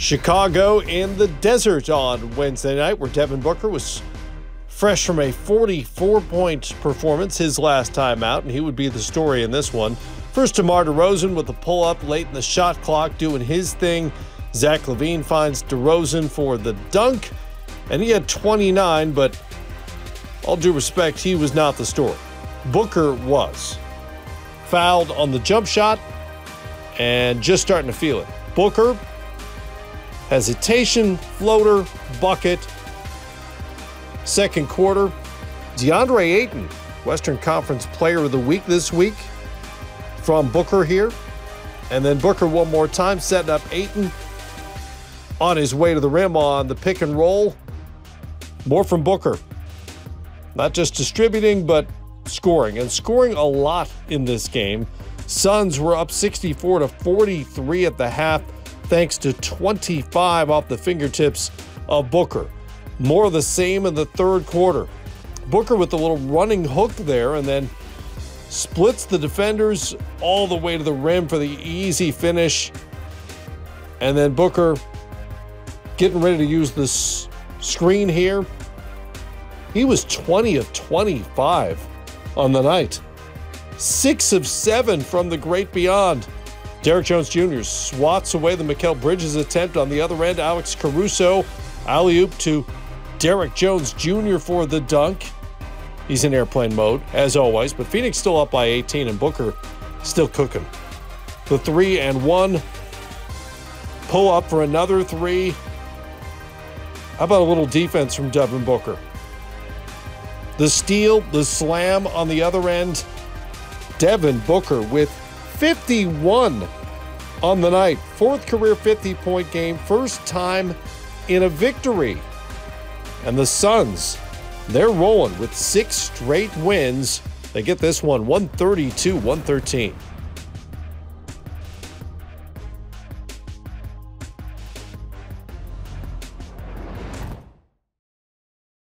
Chicago in the desert on Wednesday night, where Devin Booker was fresh from a 44 point performance his last time out, and he would be the story in this one. First, DeMar DeRozan with a pull up late in the shot clock, doing his thing. Zach LaVine finds DeRozan for the dunk, and he had 29, but all due respect, he was not the story. Booker was. Fouled on the jump shot and just starting to feel it. Booker hesitation, floater, bucket. Second quarter, Deandre Ayton, Western Conference Player of the Week this week from Booker here. And then Booker one more time, setting up Ayton on his way to the rim on the pick and roll. More from Booker. Not just distributing, but scoring, and scoring a lot in this game. Suns were up 64 to 43 at the half thanks to 25 off the fingertips of Booker. More of the same in the third quarter. Booker with a little running hook there and then splits the defenders all the way to the rim for the easy finish. And then Booker getting ready to use this screen here. He was 20 of 25 on the night. Six of seven from the great beyond. Derrick Jones Jr. swats away the Mikal Bridges attempt on the other end. Alex Caruso, alley oop to Derrick Jones Jr. for the dunk. He's in airplane mode, as always, but Phoenix still up by 18 and Booker still cooking. The three and one. Pull up for another three. How about a little defense from Devin Booker? The steal, the slam on the other end. Devin Booker with 51 on the night. Fourth career 50 point game, first time in a victory. And the Suns, they're rolling with six straight wins. They get this one 132 113.